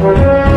Música